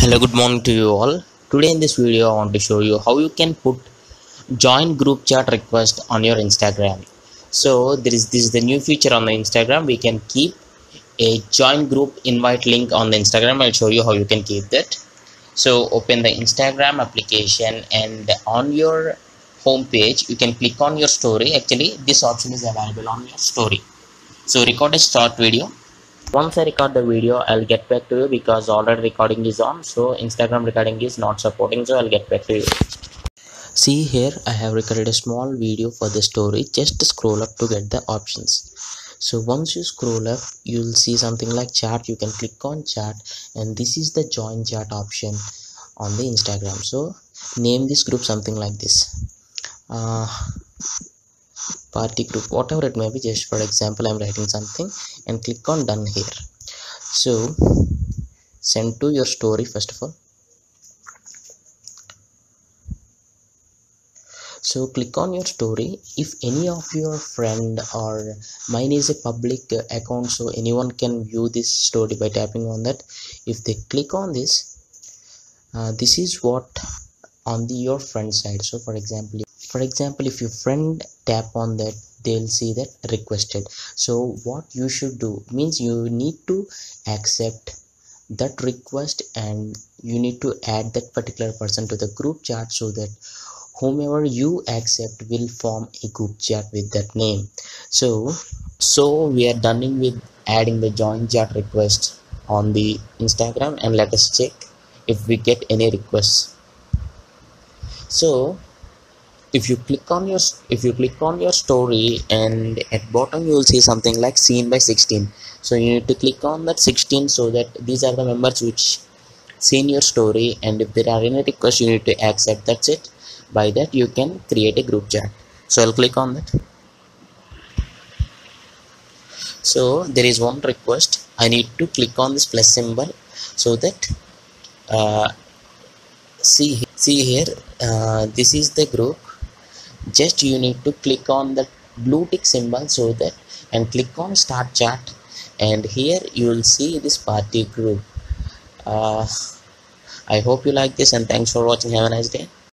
hello good morning to you all. Today in this video i want to show you how you can put join group chat request on your instagram. So there is this is the new feature on the instagram. We can keep a join group invite link on the instagram. I'll show you how you can keep that. So open the instagram application and on your home page you can click on your story. Actually this option is available on your story. So record a short video once i record the video i'll get back to you because already recording is on so instagram recording is not supporting so i'll get back to you. See here i have recorded a small video for the story. Just scroll up to get the options. So once you scroll up you'll see something like chat you can click on chat and this is the join chat option on the instagram. So name this group something like this. Uh, party group whatever it may be just for example i'm writing something and click on done here. So send to your story first of all. So click on your story. If any of your friend or mine is a public account so anyone can view this story by tapping on that. If they click on this uh, this is what on the your friend side. So for example for example if your friend tap on that they'll see that requested. So what you should do means you need to accept that request and you need to add that particular person to the group chat so that whomever you accept will form a group chat with that name. So so we are done with adding the join chat request on the instagram and let us check if we get any requests. So if you click on your if you click on your story and at bottom you will see something like seen by 16 so you need to click on that 16 so that these are the members which seen your story and if there are any requests you need to accept that's it. By that you can create a group chat. So i'll click on that. So there is one request. I need to click on this plus symbol so that uh, see see here uh, this is the group just you need to click on the blue tick symbol so that and click on start chat and here you will see this party group. Uh, i hope you like this and thanks for watching. Have a nice day